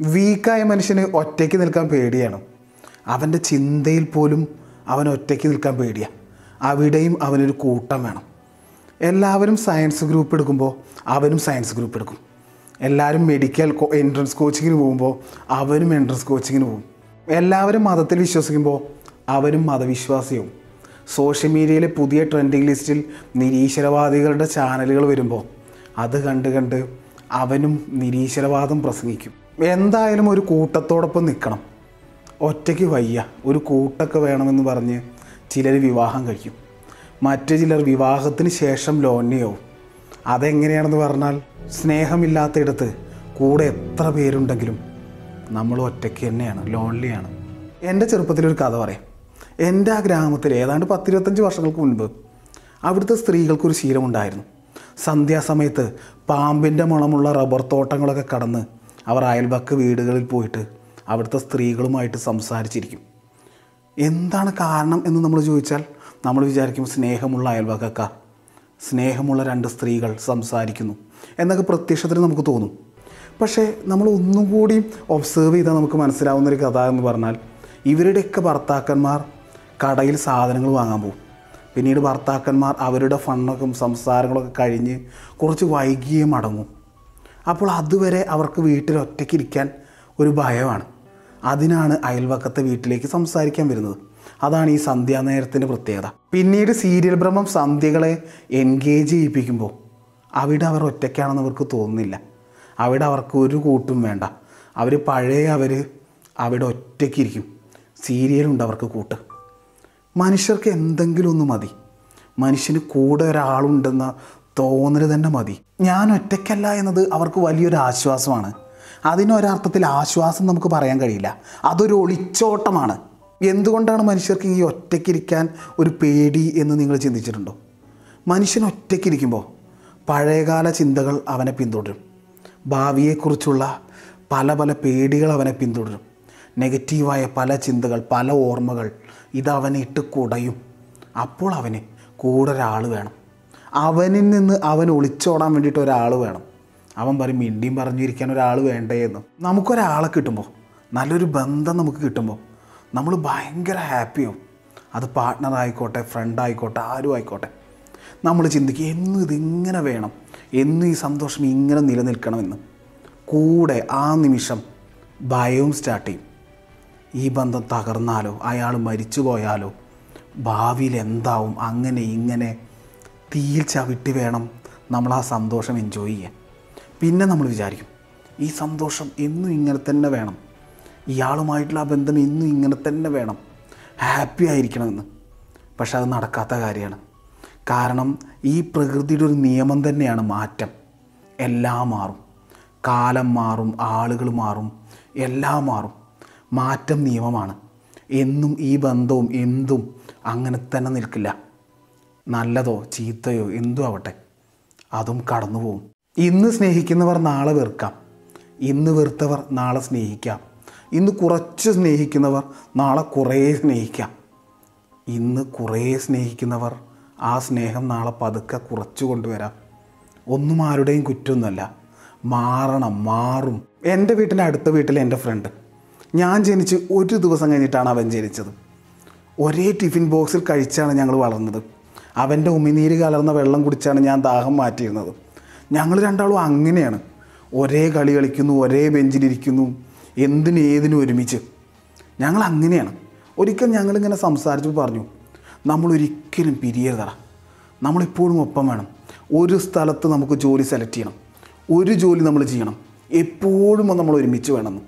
വീക്കായ മനുഷ്യന് ഒറ്റയ്ക്ക് നിൽക്കാൻ പേടിയാണ്. അവന്റെ ചിന്തയിൽ പോലും അവൻ ഒറ്റയ്ക്ക് നിൽക്കാൻ പേടിയാണ് അവിടെയും അവനൊരു കൂട്ടം വേണം. എല്ലാവരും സയൻസ് ഗ്രൂപ്പ് എടുക്കുമ്പോൾ അവനും സയൻസ് ഗ്രൂപ്പ് എടുക്കും. എല്ലാവരും മെഡിക്കൽ എൻട്രൻസ് കോച്ചിങ്ങിന് പോകുമ്പോൾ അവനും എൻട്രൻസ് കോച്ചിങ്ങിന് പോകും. എല്ലാവരും മതത്തിൽ വിശ്വസിക്കുമ്പോൾ അവനും മതവിശ്വാസിയാവും. സോഷ്യൽ മീഡിയയിലെ പുതിയ ട്രെൻഡിങ് ലിസ്റ്റിൽ നിരീശ്വരവാദികളുടെ ചാനലുകൾ വരുമ്പോൾ അത് കണ്ട് കണ്ട് അവനും നിരീശ്വരവാദം പ്രസംഗിക്കും. എന്തായാലും ഒരു കൂട്ടത്തോടൊപ്പം നിൽക്കണം ഒറ്റയ്ക്ക് വയ്യ. ഒരു കൂട്ടൊക്കെ വേണമെന്ന് പറഞ്ഞ് ചിലർ വിവാഹം കഴിക്കും. മറ്റു ചിലർ വിവാഹത്തിന് ശേഷം ലോന്യയാവും. അതെങ്ങനെയാണെന്ന് പറഞ്ഞാൽ സ്നേഹമില്ലാത്തയിടത്ത് കൂടെ എത്ര പേരുണ്ടെങ്കിലും നമ്മൾ ഒറ്റയ്ക്ക് തന്നെയാണ് ലോൺലിയാണ്. എന്റെ ചെറുപ്പത്തിലൊരു കഥ പറയാം. എന്റെ ആ ഗ്രാമത്തിൽ ഏതാണ്ട് പത്തിരുപത്തഞ്ച് വർഷങ്ങൾക്ക് മുൻപ് അവിടുത്തെ സ്ത്രീകൾക്കൊരു ശീലമുണ്ടായിരുന്നു. സന്ധ്യാസമയത്ത് പാമ്പിന്റെ മണമുള്ള റബ്ബർ തോട്ടങ്ങളൊക്കെ കടന്ന് അവർ അയൽവക്ക വീടുകളിൽ പോയിട്ട് അവിടുത്തെ സ്ത്രീകളുമായിട്ട് സംസാരിച്ചിരിക്കും. എന്താണ് കാരണം എന്ന് നമ്മൾ ചോദിച്ചാൽ നമ്മൾ വിചാരിക്കും സ്നേഹമുള്ള അയൽവക്കക്കാർ സ്നേഹമുള്ള രണ്ട് സ്ത്രീകൾ സംസാരിക്കുന്നു എന്നൊക്കെ പ്രത്യക്ഷത്തിന് നമുക്ക് തോന്നും. പക്ഷേ നമ്മൾ ഒന്നും കൂടി ഒബ്സേർവ് ചെയ്താൽ നമുക്ക് മനസ്സിലാവുന്ന ഒരു കഥ എന്ന് പറഞ്ഞാൽ ഇവരുടെയൊക്കെ ഭർത്താക്കന്മാർ കടയിൽ സാധനങ്ങൾ വാങ്ങാൻ പോകും. പിന്നീട് ഭർത്താക്കന്മാർ അവരുടെ ഫണ്ണൊക്കെ സംസാരങ്ങളൊക്കെ കഴിഞ്ഞ് കുറച്ച് വൈകിയേ മടങ്ങും. അപ്പോൾ അതുവരെ അവർക്ക് വീട്ടിൽ ഒറ്റയ്ക്കിരിക്കാൻ ഒരു ഭയമാണ്. അതിനാണ് അയൽവക്കത്തെ വീട്ടിലേക്ക് സംസാരിക്കാൻ വരുന്നത്. അതാണ് ഈ സന്ധ്യാനേരത്തിന്റെ പ്രത്യേകത. പിന്നീട് സീരിയൽ ഭ്രമം സന്ധ്യകളെ എൻഗേജ് ചെയ്യിപ്പിക്കുമ്പോൾ അവിടെ അവർ ഒറ്റയ്ക്കാണെന്ന് അവർക്ക് തോന്നുന്നില്ല. അവിടെ അവർക്ക് ഒരു കൂട്ടും വേണ്ട. അവർ പഴയ അവർ അവിടെ ഒറ്റയ്ക്കിരിക്കും സീരിയലുണ്ട് അവർക്ക് കൂട്ട്. മനുഷ്യർക്ക് എന്തെങ്കിലും ഒന്ന് മതി. മനുഷ്യന് കൂടെ ഒരാളുണ്ടെന്ന തോന്നൽ തന്നെ മതി. ഞാൻ ഒറ്റയ്ക്കല്ല എന്നത് അവർക്ക് വലിയൊരു ആശ്വാസമാണ്. അതിനൊരർത്ഥത്തിൽ ആശ്വാസം നമുക്ക് പറയാൻ കഴിയില്ല. അതൊരു ഒളിച്ചോട്ടമാണ്. എന്തുകൊണ്ടാണ് മനുഷ്യർക്ക് ഈ ഒറ്റയ്ക്കിരിക്കാൻ ഒരു പേടി എന്ന് നിങ്ങൾ ചിന്തിച്ചിട്ടുണ്ടോ? മനുഷ്യൻ ഒറ്റയ്ക്കിരിക്കുമ്പോൾ പഴയകാല ചിന്തകൾ അവനെ പിന്തുടരും. ഭാവിയെക്കുറിച്ചുള്ള പല പല പേടികൾ അവനെ പിന്തുടരും. നെഗറ്റീവായ പല ചിന്തകൾ പല ഓർമ്മകൾ ഇതവനെ ഇട്ട് കുടയും. അപ്പോൾ അവന് കൂടെ ഒരാൾ വേണം. അവനിൽ നിന്ന് അവൻ ഒളിച്ചോടാൻ വേണ്ടിയിട്ട് ഒരാൾ വേണം. അവൻ പറയും മിണ്ടിയും പറഞ്ഞിരിക്കാൻ ഒരാൾ വേണ്ടേ എന്ന്. നമുക്കൊരാളെ കിട്ടുമ്പോൾ നല്ലൊരു ബന്ധം നമുക്ക് കിട്ടുമ്പോൾ നമ്മൾ ഭയങ്കര ഹാപ്പിയാവും അത് പാർട്ട്ണർ ആയിക്കോട്ടെ ഫ്രണ്ട് ആയിക്കോട്ടെ ആരും ആയിക്കോട്ടെ. നമ്മൾ ചിന്തിക്കും എന്നും ഇതിങ്ങനെ വേണം. എന്നും ഈ സന്തോഷം ഇങ്ങനെ നിലനിൽക്കണമെന്ന്. കൂടെ ആ നിമിഷം ഭയവും സ്റ്റാർട്ട് ചെയ്യും. ഈ ബന്ധം തകർന്നാലോ അയാൾ മരിച്ചു പോയാലോ ഭാവിയിൽ എന്താവും അങ്ങനെ ഇങ്ങനെ തീയിൽ ചവിട്ടി വേണം നമ്മൾ ആ സന്തോഷം എൻജോയ് ചെയ്യാൻ. പിന്നെ നമ്മൾ വിചാരിക്കും ഈ സന്തോഷം എന്നും ഇങ്ങനെ തന്നെ വേണം. ഇയാളുമായിട്ടുള്ള ആ ബന്ധം എന്നും ഇങ്ങനെ തന്നെ വേണം. ഹാപ്പി ആയിരിക്കണമെന്ന്. പക്ഷെ അത് നടക്കാത്ത കാര്യമാണ്. കാരണം ഈ പ്രകൃതിയുടെ ഒരു നിയമം തന്നെയാണ് മാറ്റം. എല്ലാം മാറും. കാലം മാറും ആളുകൾ മാറും എല്ലാം മാറും. മാറ്റം നിയമമാണ്. എന്നും ഈ ബന്ധവും എന്തും അങ്ങനെ തന്നെ നിൽക്കില്ല. നല്ലതോ ചീത്തയോ എന്തോ ആവട്ടെ അതും കടന്നു പോവും. ഇന്ന് സ്നേഹിക്കുന്നവർ നാളെ വെറുക്കാം. ഇന്ന് വെറുത്തവർ നാളെ സ്നേഹിക്കാം. ഇന്ന് കുറച്ച് സ്നേഹിക്കുന്നവർ നാളെ കുറേ സ്നേഹിക്കാം. ഇന്ന് കുറേ സ്നേഹിക്കുന്നവർ ആ സ്നേഹം നാളെ പതുക്കെ കുറച്ച് കൊണ്ടുവരാം. ഒന്നും ആരുടെയും കുറ്റമൊന്നുമല്ല മാറണം മാറും. എന്റെ വീട്ടിന്റെ അടുത്ത വീട്ടിലെ എന്റെ ഫ്രണ്ട് ഞാൻ ജനിച്ച് ഒരു ദിവസം കഴിഞ്ഞിട്ടാണ് അവൻ ജനിച്ചത്. ഒരേ ടിഫിൻ ബോക്സിൽ കഴിച്ചാണ് ഞങ്ങൾ വളർന്നത്. അവന്റെ ഉമിനീര് കലർന്ന വെള്ളം കുടിച്ചാണ് ഞാൻ ദാഹം മാറ്റിയിരുന്നത്. ഞങ്ങൾ രണ്ടാളും അങ്ങനെയാണ്. ഒരേ കളി കളിക്കുന്നു ഒരേ ബെഞ്ചിലിരിക്കുന്നു എന്തിനും ഏതിനും ഒരുമിച്ച്. ഞങ്ങൾ അങ്ങനെയാണ്. ഒരിക്കൽ ഞങ്ങളിങ്ങനെ സംസാരിച്ചപ്പോൾ പറഞ്ഞു നമ്മൾ ഒരിക്കലും പിരിയരുതട. നമ്മളിപ്പോഴും ഒപ്പം വേണം. ഒരു സ്ഥലത്ത് നമുക്ക് ജോലി സെലക്ട് ചെയ്യണം. ഒരു ജോലി നമ്മൾ ചെയ്യണം. എപ്പോഴും നമ്മൾ ഒരുമിച്ച് വേണമെന്ന്.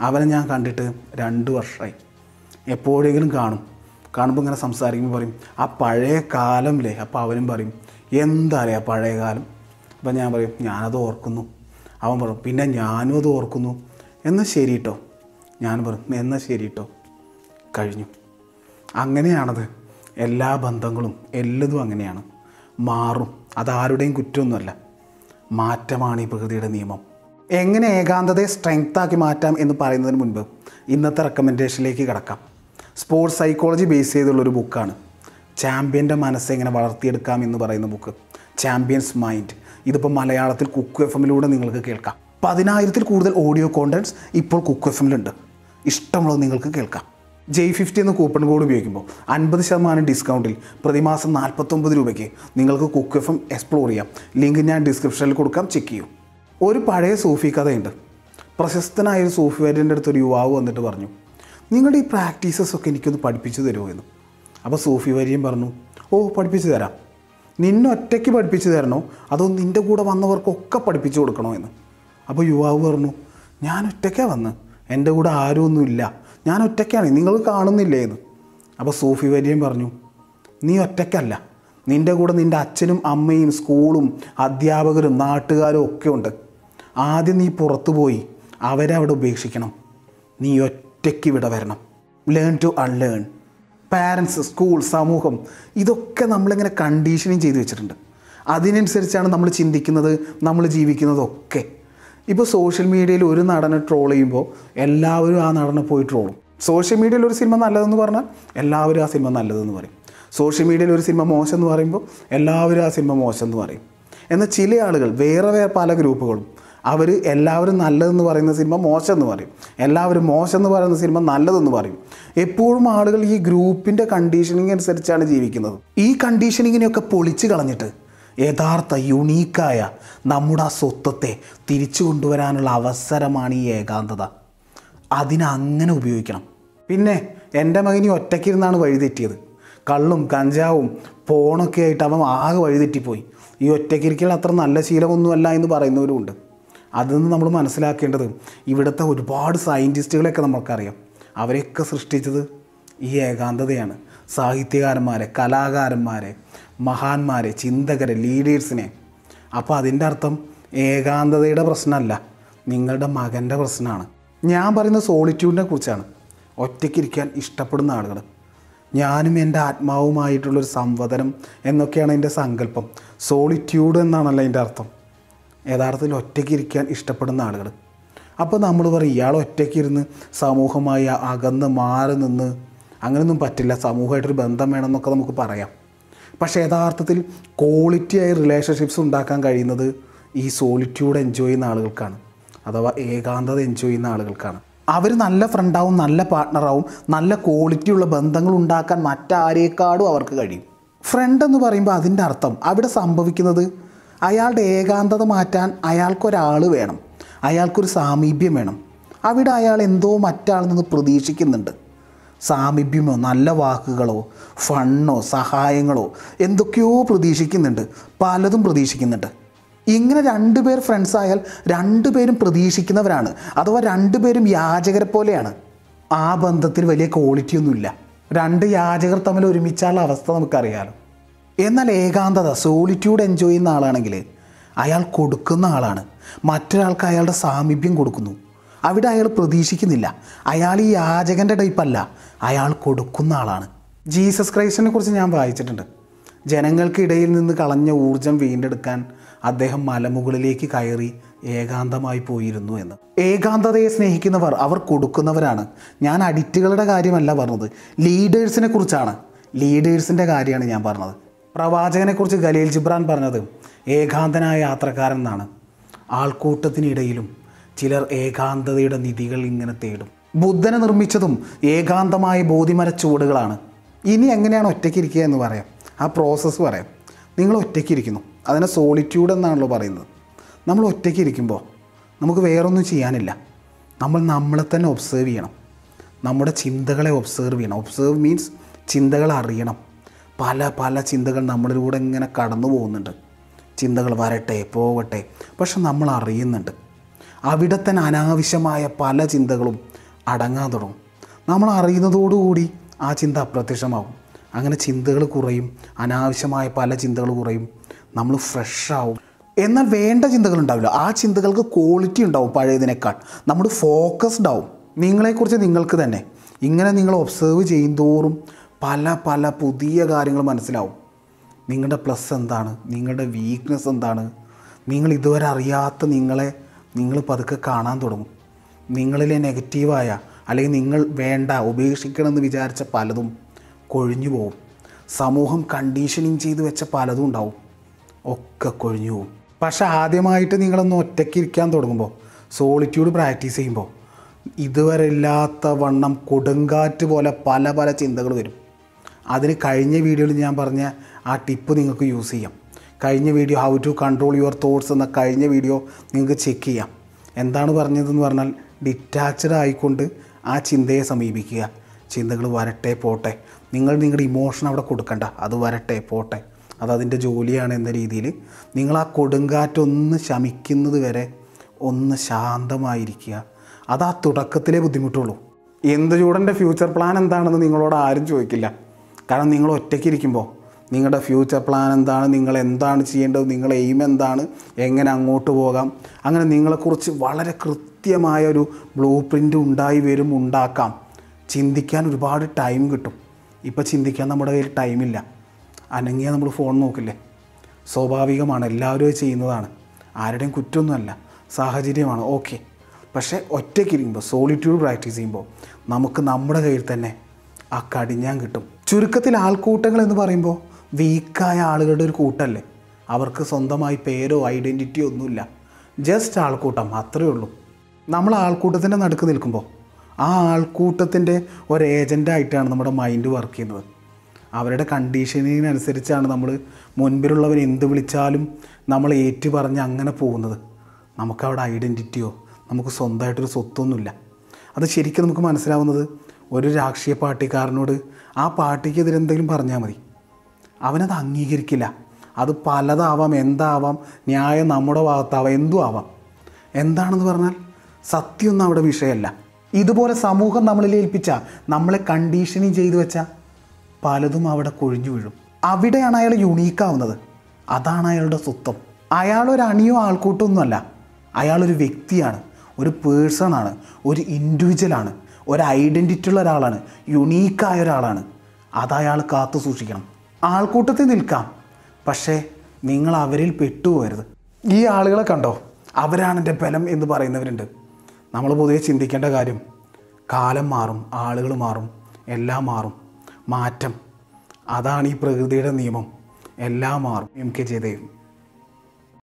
അവനെ ഞാൻ കണ്ടിട്ട് രണ്ട് വർഷമായി. എപ്പോഴെങ്കിലും കാണും. കാണുമ്പോൾ ഇങ്ങനെ സംസാരിക്കുമ്പോൾ പറയും ആ പഴയ കാലം അല്ലേ അപ്പോൾ അവനും പറയും എന്താ അറിയാം പഴയ കാലം? അപ്പം ഞാൻ പറയും ഞാനത് ഓർക്കുന്നു. അവൻ പറയും പിന്നെ ഞാനും അത് ഓർക്കുന്നു. എന്നാൽ ശരി കേട്ടോ ഞാൻ പറയും എന്നാൽ ശരി കേട്ടോ കഴിഞ്ഞു. അങ്ങനെയാണത്. എല്ലാ ബന്ധങ്ങളും എല്ലതും അങ്ങനെയാണ്. മാറും. അതാരുടെയും കുറ്റമൊന്നുമല്ല. മാറ്റമാണ് ഈ പ്രകൃതിയുടെ നിയമം. എങ്ങനെ ഏകാന്തതയെ സ്ട്രെങ്ത്താക്കി മാറ്റാം എന്ന് പറയുന്നതിന് മുൻപ് ഇന്നത്തെ റെക്കമെൻഡേഷനിലേക്ക് കിടക്കാം. സ്പോർട്സ് സൈക്കോളജി ബേസ് ചെയ്തുള്ളൊരു ബുക്കാണ് ചാമ്പ്യന്റെ മനസ്സ് എങ്ങനെ വളർത്തിയെടുക്കാം എന്ന് പറയുന്ന ബുക്ക് ചാമ്പ്യൻസ് മൈൻഡ് ഇതിപ്പോൾ മലയാളത്തിൽ കുക്ക് എഫ് എമ്മിലൂടെ നിങ്ങൾക്ക് കേൾക്കാം. പതിനായിരത്തിൽ കൂടുതൽ ഓഡിയോ കോണ്ടന്റ്സ് ഇപ്പോൾ കുക്ക് എഫ് എമ്മിലുണ്ട് ഇഷ്ടമുള്ളത് നിങ്ങൾക്ക് കേൾക്കാം. ജെയ് ഫിഫ്റ്റി എന്ന കൂപ്പൺ കോഡ് ഉപയോഗിക്കുമ്പോൾ അൻപത് ശതമാനം ഡിസ്കൗണ്ടിൽ പ്രതിമാസം നാൽപ്പത്തൊമ്പത് രൂപയ്ക്ക് നിങ്ങൾക്ക് കുക്ക് എഫ് എം എക്സ്പ്ലോർ ചെയ്യാം. ലിങ്ക് ഞാൻ ഡിസ്ക്രിപ്ഷനിൽ കൊടുക്കാം. ചെക്ക് ചെയ്യൂ. ഒരു പഴയ സൂഫി കഥയുണ്ട്. പ്രശസ്തനായ ഒരു സൂഫി വര്യന്റെ അടുത്ത് ഒരു യുവാവ് വന്നിട്ട് പറഞ്ഞു നിങ്ങളുടെ ഈ പ്രാക്ടീസസ് ഒക്കെ എനിക്കൊന്ന് പഠിപ്പിച്ചു തരുമോ എന്ന് അപ്പോൾ സൂഫി വരിയും പറഞ്ഞു ഓ പഠിപ്പിച്ചു തരാം. നിന്നൊറ്റയ്ക്ക് പഠിപ്പിച്ചു തരണോ? അതോ നിന്റെ കൂടെ വന്നവർക്കൊക്കെ പഠിപ്പിച്ചു കൊടുക്കണോ എന്ന് അപ്പോൾ യുവാവ് പറഞ്ഞു ഞാൻ ഒറ്റയ്ക്കാണ് വന്ന്. എന്റെ കൂടെ ആരുമൊന്നുമില്ല. ഞാൻ ഒറ്റയ്ക്കാണ്. നിങ്ങൾ കാണുന്നില്ലേ എന്ന് അപ്പോൾ സൂഫി വരിയും പറഞ്ഞു നീ ഒറ്റയ്ക്കല്ല. നിന്റെ കൂടെ നിന്റെ അച്ഛനും അമ്മയും സ്കൂളും അധ്യാപകരും നാട്ടുകാരും ഒക്കെ ഉണ്ട്. ആദ്യം നീ പുറത്തു പോയി അവരെ അവിടെ ഉപേക്ഷിക്കണം. നീ ഒറ്റയ്ക്ക് ഇവിടെ വരണം. Learn to unlearn parents school സമൂഹം ഇതൊക്കെ നമ്മളിങ്ങനെ കണ്ടീഷനിങ് ചെയ്തു വെച്ചിട്ടുണ്ട്. അതിനനുസരിച്ചാണ് നമ്മൾ ചിന്തിക്കുന്നത് നമ്മൾ ജീവിക്കുന്നതൊക്കെ. ഇപ്പോൾ സോഷ്യൽ മീഡിയയിൽ ഒരു നടനെ ട്രോൾ ചെയ്യുമ്പോൾ എല്ലാവരും ആ നടനെ പോയി ട്രോളും സോഷ്യൽ മീഡിയയിൽ ഒരു സിനിമ നല്ലതെന്ന് പറഞ്ഞാൽ എല്ലാവരും ആ സിനിമ നല്ലതെന്ന് പറയും. സോഷ്യൽ മീഡിയയിൽ ഒരു സിനിമ മോശം എന്ന് പറയുമ്പോൾ എല്ലാവരും ആ സിനിമ മോശം എന്ന് പറയും. എന്നാൽ ചില ആളുകൾ വേറെ വേറെ പല ഗ്രൂപ്പുകളും അവർ എല്ലാവരും നല്ലതെന്ന് പറയുന്ന സിനിമ മോശം എന്ന് പറയും. എല്ലാവരും മോശം എന്ന് പറയുന്ന സിനിമ നല്ലതെന്ന് പറയും. എപ്പോഴും ആളുകൾ ഈ ഗ്രൂപ്പിന്റെ കണ്ടീഷനിങ് അനുസരിച്ചാണ് ജീവിക്കുന്നത്. ഈ കണ്ടീഷനിങ്ങിനെയൊക്കെ പൊളിച്ച് കളഞ്ഞിട്ട് യഥാർത്ഥ യുണീക്കായ നമ്മുടെ ആ സ്വത്വത്തെ തിരിച്ചു കൊണ്ടുവരാനുള്ള അവസരമാണ് ഈ ഏകാന്തത. അതിനങ്ങനെ ഉപയോഗിക്കണം. പിന്നെ എന്റെ മകനി ഒറ്റയ്ക്കിരുന്നാണ് വഴിതെറ്റിയത്. കള്ളും കഞ്ചാവും പോണൊക്കെ ആയിട്ട് അവൻ ആകെ വഴിതെറ്റിപ്പോയി. ഈ ഒറ്റയ്ക്കിരിക്കൽ അത്ര നല്ല ശീലമൊന്നുമല്ല എന്ന് പറയുന്നവരുമുണ്ട്. അതൊന്നും നമ്മൾ മനസ്സിലാക്കേണ്ടത് ഇവിടുത്തെ ഒരുപാട് സയന്റിസ്റ്റുകളെയൊക്കെ നമുക്കറിയാം അവരെയൊക്കെ സൃഷ്ടിച്ചത് ഈ ഏകാന്തതയാണ്. സാഹിത്യകാരന്മാരെ കലാകാരന്മാരെ മഹാന്മാരെ ചിന്തകരെ ലീഡേഴ്സിനെ അപ്പോൾ അതിന്റെ അർത്ഥം ഏകാന്തതയുടെ പ്രശ്നമല്ല നിങ്ങളുടെ മകന്റെ പ്രശ്നമാണ്. ഞാൻ പറയുന്ന സോളിറ്റ്യൂഡിനെ കുറിച്ചാണ്. ഒറ്റയ്ക്കിരിക്കാൻ ഇഷ്ടപ്പെടുന്ന ആളുകൾ ഞാനും എന്റെ ആത്മാവുമായിട്ടുള്ളൊരു സംവദനം എന്നൊക്കെയാണ് എന്റെ സങ്കല്പം. സോളിറ്റ്യൂഡ് എന്നാണല്ലോ അതിന്റെ അർത്ഥം. യഥാർത്ഥത്തിൽ ഒറ്റയ്ക്ക് ഇരിക്കാൻ ഇഷ്ടപ്പെടുന്ന ആളുകൾ അപ്പോൾ നമ്മൾ പറയും ഇയാൾ ഒറ്റയ്ക്ക് ഇരുന്ന് സമൂഹമായി അകന്ന് മാറി നിന്ന് അങ്ങനെയൊന്നും പറ്റില്ല സമൂഹമായിട്ടൊരു ബന്ധം വേണമെന്നൊക്കെ നമുക്ക് പറയാം. പക്ഷേ യഥാർത്ഥത്തിൽ ക്വാളിറ്റി ആയി റിലേഷൻഷിപ്സ് ഉണ്ടാക്കാൻ കഴിയുന്നത് ഈ സോളിറ്റ്യൂഡ് എൻജോയ് ചെയ്യുന്ന ആളുകൾക്കാണ്. അഥവാ ഏകാന്തത എൻജോയ് ചെയ്യുന്ന ആളുകൾക്കാണ്. അവർ നല്ല ഫ്രണ്ടാവും നല്ല പാർട്ട്ണറാവും നല്ല ക്വാളിറ്റിയുള്ള ബന്ധങ്ങൾ ഉണ്ടാക്കാൻ മറ്റാരേക്കാളും അവർക്ക് കഴിയും. ഫ്രണ്ട് എന്ന് പറയുമ്പോൾ അതിന്റെ അർത്ഥം അവിടെ സംഭവിക്കുന്നത് അയാളുടെ ഏകാന്തത മാറ്റാൻ അയാൾക്കൊരാൾ വേണം. അയാൾക്കൊരു സാമീപ്യം വേണം. അവിടെ അയാൾ എന്തോ മറ്റാളിൽ നിന്ന് പ്രതീക്ഷിക്കുന്നുണ്ട്. സാമീപ്യമോ നല്ല വാക്കുകളോ ഫണ്ണോ സഹായങ്ങളോ എന്തൊക്കെയോ പ്രതീക്ഷിക്കുന്നുണ്ട്. പലതും പ്രതീക്ഷിക്കുന്നുണ്ട്. ഇങ്ങനെ രണ്ടുപേർ ഫ്രണ്ട്സ് ആയാൽ രണ്ടുപേരും പ്രതീക്ഷിക്കുന്നവരാണ്. അഥവാ രണ്ടുപേരും യാചകരെ പോലെയാണ്. ആ ബന്ധത്തിൽ വലിയ ക്വാളിറ്റിയൊന്നുമില്ല രണ്ട് യാചകർ തമ്മിൽ ഒരുമിച്ചുള്ള അവസ്ഥ നമുക്കറിയാലോ. എന്നാൽ ഏകാന്തത സോളിറ്റ്യൂഡ് എൻജോയ് ചെയ്യുന്ന ആളാണെങ്കിൽ അയാൾ കൊടുക്കുന്ന ആളാണ്. മറ്റൊരാൾക്ക് അയാളുടെ സാമീപ്യം കൊടുക്കുന്നു. അവിടെ അയാൾ പ്രതീക്ഷിക്കുന്നില്ല. അയാൾ ഈ യാചകന്റെ ടൈപ്പല്ല അയാൾ കൊടുക്കുന്ന ആളാണ്. ജീസസ് ക്രൈസ്റ്റിനെ കുറിച്ച് ഞാൻ വായിച്ചിട്ടുണ്ട്. ജനങ്ങൾക്കിടയിൽ നിന്ന് കളഞ്ഞ ഊർജം വീണ്ടെടുക്കാൻ അദ്ദേഹം മലമുകളിലേക്ക് കയറി ഏകാന്തമായി പോയിരുന്നു എന്ന്. ഏകാന്തതയെ സ്നേഹിക്കുന്നവർ അവർ കൊടുക്കുന്നവരാണ്. ഞാൻ അഡിറ്റുകളുടെ കാര്യമല്ല പറഞ്ഞത്. ലീഡേഴ്സിനെ കുറിച്ചാണ്. ലീഡേഴ്സിന്റെ കാര്യമാണ് ഞാൻ പറഞ്ഞത്. പ്രവാചകനെക്കുറിച്ച് ഖലീൽ ജിബ്രാൻ പറഞ്ഞത് ഏകാന്തനായ യാത്രക്കാരൻ എന്നാണ് ആൾക്കൂട്ടത്തിനിടയിലും ചിലർ ഏകാന്തതയുടെ നിധികൾ ഇങ്ങനെ തേടും. ബുദ്ധനെ നിർമ്മിച്ചതും ഏകാന്തമായ ബോധിമര ചുവടുകളാണ്. ഇനി എങ്ങനെയാണ് ഒറ്റയ്ക്കിരിക്കുക എന്ന് പറയാം. ആ പ്രോസസ്സ് പറയാം. നിങ്ങൾ ഒറ്റയ്ക്കിരിക്കുന്നു അതിനെ സോളിറ്റ്യൂഡ് എന്നാണല്ലോ പറയുന്നത്. നമ്മൾ ഒറ്റയ്ക്കിരിക്കുമ്പോൾ നമുക്ക് വേറൊന്നും ചെയ്യാനില്ല. നമ്മൾ നമ്മളെ തന്നെ ഒബ്സേർവ് ചെയ്യണം. നമ്മുടെ ചിന്തകളെ ഒബ്സേർവ് ചെയ്യണം. ഒബ്സേർവ് മീൻസ് ചിന്തകൾ അറിയണം. പല പല ചിന്തകൾ നമ്മളിലൂടെ ഇങ്ങനെ കടന്നു പോകുന്നുണ്ട്. ചിന്തകൾ വരട്ടെ പോവട്ടെ പക്ഷെ നമ്മൾ അറിയുന്നുണ്ട്. അവിടെ തന്നെ അനാവശ്യമായ പല ചിന്തകളും അടങ്ങാൻ തുടങ്ങും. നമ്മൾ അറിയുന്നതോടുകൂടി ആ ചിന്ത അപ്രത്യക്ഷമാകും. അങ്ങനെ ചിന്തകൾ കുറയും അനാവശ്യമായ പല ചിന്തകൾ കുറയും നമ്മൾ ഫ്രഷ് എന്നാൽ വേണ്ട ചിന്തകൾ ഉണ്ടാവില്ല. ആ ചിന്തകൾക്ക് ക്വാളിറ്റി ഉണ്ടാവും പഴയതിനേക്കാൾ. നമ്മൾ ഫോക്കസ്ഡ് ആവും. നിങ്ങളെക്കുറിച്ച് നിങ്ങൾക്ക് തന്നെ. ഇങ്ങനെ നിങ്ങൾ ഒബ്സേർവ് ചെയ്യുന്തോറും പല പല പുതിയ കാര്യങ്ങൾ മനസ്സിലാവും. നിങ്ങളുടെ പ്ലസ് എന്താണ്? നിങ്ങളുടെ വീക്ക്നെസ് എന്താണ്? നിങ്ങൾ ഇതുവരെ അറിയാത്ത നിങ്ങളെ നിങ്ങൾ പതുക്കെ കാണാൻ തുടങ്ങും. നിങ്ങളിലെ നെഗറ്റീവായ അല്ലെങ്കിൽ നിങ്ങൾ വേണ്ട ഉപേക്ഷിക്കണമെന്ന് വിചാരിച്ച പലതും കൊഴിഞ്ഞു പോവും. സമൂഹം കണ്ടീഷനിങ് ചെയ്തു വെച്ച പലതും ഉണ്ടാവും. ഒക്കെ കൊഴിഞ്ഞു പോവും. പക്ഷെ ആദ്യമായിട്ട് നിങ്ങളൊന്ന് ഒറ്റയ്ക്ക് ഇരിക്കാൻ തുടങ്ങുമ്പോൾ സോളിറ്റ്യൂഡ് പ്രാക്ടീസ് ചെയ്യുമ്പോൾ ഇതുവരെ ഇല്ലാത്ത വണ്ണം കൊടുങ്കാറ്റ് പോലെ പല പല ചിന്തകൾ വരും. അതിന് കഴിഞ്ഞ വീഡിയോയിൽ ഞാൻ പറഞ്ഞ ആ ടിപ്പ് നിങ്ങൾക്ക് യൂസ് ചെയ്യാം. കഴിഞ്ഞ video how to control your thoughts എന്ന കഴിഞ്ഞ വീഡിയോ നിങ്ങൾക്ക് ചെക്ക് ചെയ്യാം. എന്താണ് പറഞ്ഞതെന്ന് പറഞ്ഞാൽ ഡിറ്റാച്ച്ഡ് ആയിക്കൊണ്ട് ആ ചിന്തയെ സമീപിക്കുക. ചിന്തകൾ വരട്ടെ പോട്ടെ. നിങ്ങൾ നിങ്ങളുടെ ഇമോഷൻ അവിടെ കൊടുക്കണ്ട. അത് വരട്ടെ പോട്ടെ. അത് അതിന്റെ ജോലിയാണ് എന്ന രീതിയിൽ നിങ്ങൾ ആ കൊടുങ്കാറ്റൊന്ന് ശമിക്കുന്നത് വരെ ഒന്ന് ശാന്തമായിരിക്കുക. അത് ആ തുടക്കത്തിലേ ബുദ്ധിമുട്ടുള്ളൂ. എന്ത് ചൂടന്റെ ഫ്യൂച്ചർ പ്ലാൻ എന്താണെന്ന് നിങ്ങളോട് ആരും ചോദിക്കില്ല. കാരണം നിങ്ങൾ ഒറ്റയ്ക്ക് ഇരിക്കുമ്പോൾ നിങ്ങളുടെ ഫ്യൂച്ചർ പ്ലാൻ എന്താണ് നിങ്ങൾ എന്താണ് ചെയ്യേണ്ടത് നിങ്ങളുടെ എയിം എന്താണ് എങ്ങനെ അങ്ങോട്ട് പോകാം അങ്ങനെ നിങ്ങളെക്കുറിച്ച് വളരെ കൃത്യമായ ഒരു ബ്ലൂ പ്രിന്റ് ഉണ്ടായി വരും ഉണ്ടാക്കാം. ചിന്തിക്കാൻ ഒരുപാട് ടൈം കിട്ടും. ഇപ്പോൾ ചിന്തിക്കാൻ നമ്മുടെ കയ്യിൽ ടൈമില്ല അനങ്ങിയാൽ നമ്മൾ ഫോൺ നോക്കില്ലേ? സ്വാഭാവികമാണ് എല്ലാവരും ചെയ്യുന്നതാണ്. ആരുടെയും കുറ്റമൊന്നുമല്ല സാഹചര്യമാണ്. ഓക്കെ പക്ഷേ ഒറ്റയ്ക്കിരിക്കുമ്പോൾ സോളിറ്റ്യൂഡ് പ്രാക്ടീസ് ചെയ്യുമ്പോൾ നമുക്ക് നമ്മുടെ കയ്യിൽ തന്നെ ആ കടിഞ്ഞാൻ കിട്ടും. ചുരുക്കത്തിൽ ആൾക്കൂട്ടങ്ങൾ എന്ന് പറയുമ്പോൾ വീക്കായ ആളുകളുടെ ഒരു കൂട്ടല്ലേ? അവർക്ക് സ്വന്തമായി പേരോ ഐഡന്റിറ്റിയോ ഒന്നുമില്ല. ജസ്റ്റ് ആൾക്കൂട്ടം അത്രയേ ഉള്ളൂ. നമ്മൾ ആൾക്കൂട്ടത്തിന്റെ നടുക്ക് നിൽക്കുമ്പോൾ ആ ആൾക്കൂട്ടത്തിന്റെ ഒരു ഏജന്റായിട്ടാണ് നമ്മുടെ മൈൻഡ് വർക്ക് ചെയ്യുന്നത്. അവരുടെ കണ്ടീഷനിങ്ങിനനുസരിച്ചാണ് നമ്മൾ മുൻപിലുള്ളവൻ എന്ത് വിളിച്ചാലും നമ്മൾ ഏറ്റു പറഞ്ഞ് അങ്ങനെ പോകുന്നത്. നമുക്കവിടെ ഐഡന്റിറ്റിയോ നമുക്ക് സ്വന്തമായിട്ടൊരു സ്വത്തൊന്നുമില്ല. അത് ശരിക്കും നമുക്ക് മനസ്സിലാവുന്നത് ഒരു രാഷ്ട്രീയ പാർട്ടിക്കാരനോട് ആ പാർട്ടിക്കെതിരെ എന്തെങ്കിലും പറഞ്ഞാൽ മതി. അവനത് അംഗീകരിക്കില്ല. അത് പലതാവാം എന്താവാം ന്യായം നമ്മുടെ ഭാഗത്താവാം എന്തും ആവാം. എന്താണെന്ന് പറഞ്ഞാൽ സത്യമൊന്നും അവിടെ വിഷയമല്ല. ഇതുപോലെ സമൂഹം നമ്മളിൽ ഏൽപ്പിച്ച നമ്മളെ കണ്ടീഷനിങ് ചെയ്തു വെച്ച പലതും അവിടെ കൊഴിഞ്ഞു വീഴും. അവിടെയാണ് അയാൾ യുണീക്കാവുന്നത് അതാണ് അയാളുടെ സ്വത്വം. അയാളൊരു അണിയോ ആൾക്കൂട്ടമൊന്നുമല്ല അയാളൊരു വ്യക്തിയാണ് ഒരു പേഴ്സണാണ് ഒരു ഇൻഡിവിജ്വലാണ് ഒരു ഐഡന്റിറ്റി ഉള്ള ഒരാളാണ്. യുണീക്കായ ഒരാളാണ്. അത് അയാൾ കാത്തു സൂക്ഷിക്കണം. ആൾക്കൂട്ടത്തിൽ നിൽക്കാം. പക്ഷേ നിങ്ങൾ അവരിൽ പെട്ടുപോകരുത്. ഈ ആളുകളെ കണ്ടോ? അവരാണ് എന്റെ ബലം എന്ന് പറയുന്നവരുണ്ട്. നമ്മൾ പൊതുവെ ചിന്തിക്കേണ്ട കാര്യം കാലം മാറും ആളുകൾ മാറും എല്ലാം മാറും. മാറ്റം. അതാണ് ഈ പ്രകൃതിയുടെ നിയമം. എല്ലാം മാറും. M K Jayadev.